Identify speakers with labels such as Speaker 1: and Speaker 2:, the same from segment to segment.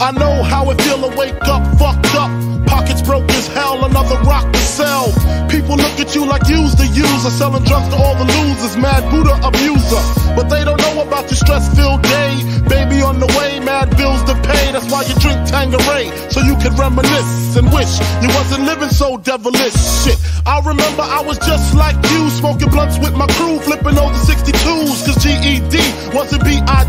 Speaker 1: I know how it feel to wake up fucked up. Pockets broke as hell, another rock to sell. People look at you like you's the user, selling drugs to all the losers, mad Buddha abuser. But they don't know about your stress-filled day. Baby on the way, mad bills to pay. That's why you drink Tanqueray, so you can reminisce and wish you wasn't living so devilish. Shit, I remember I was just like you, smoking blunts with my crew, flipping over 62s, cause GED wasn't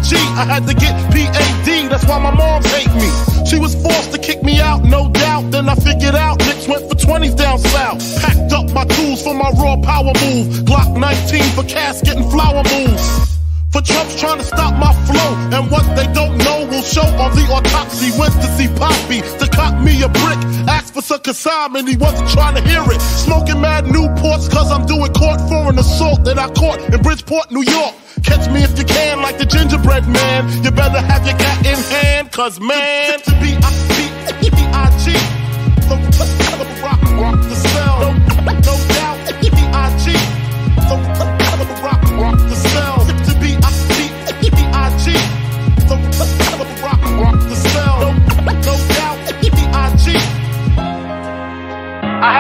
Speaker 1: B-I-G. I had to get P-A-D, that's why my mom hate me. She was forced to kick me out, no doubt. Then I figured out Nicks went for 20s down south. Packed up my tools for my raw power move. Glock 19 for casket and flower moves. For Trump's trying to stop my flow, and what they don't know will show on the autopsy. Went to see Poppy to cop me a brick. Asked for some consignment, he wasn't trying to hear it. Smoking mad Newports, cause I'm doing court for an assault that I caught in Bridgeport, New York. Me if you can, like the gingerbread man. You better have your cat in hand, cause man, to be I G, I G,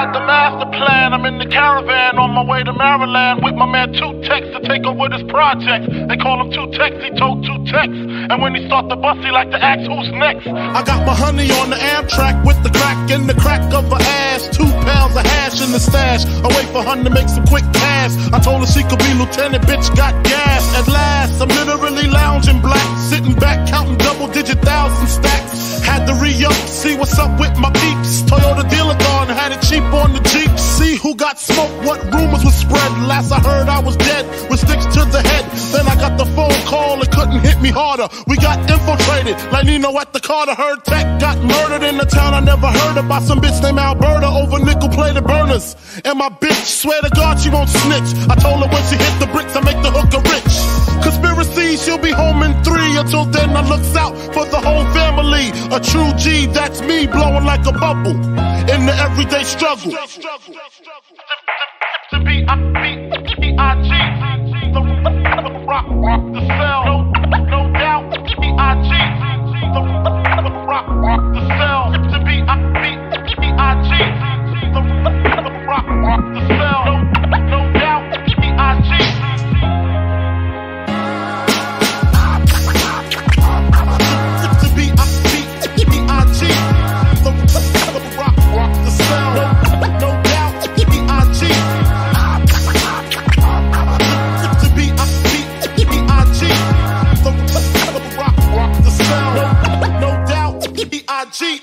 Speaker 1: Had the master plan. I'm in the caravan on my way to Maryland with my man Two Tex to take over this project. They call him Two Tex, he told Two Tex. And when he start the bus, he like to ask who's next. I got my honey on the Amtrak with the crack in the crack of her ass. Two pounds of hash in the stash. I wait for her to make some quick cash. I told her she could be lieutenant, bitch got gas. At last, I'm literally lounging black, sitting back on the Jeep. See who got smoked, what rumors was spread. Last I heard, I was dead with sticks to the head. Then I got the phone call, it couldn't hit me harder. We got infiltrated, like Nino at the Carter. Heard Tech got murdered in the town I never heard about. Some bitch named Alberta over nickel plated burners. And my bitch, swear to God, she won't snitch. I told her when she hit the bricks, I make the hooker rich. Conspiracy, she'll be home in three. Until then, I looks out for family. A true G, that's me, blowing like a bubble in the everyday struggle. The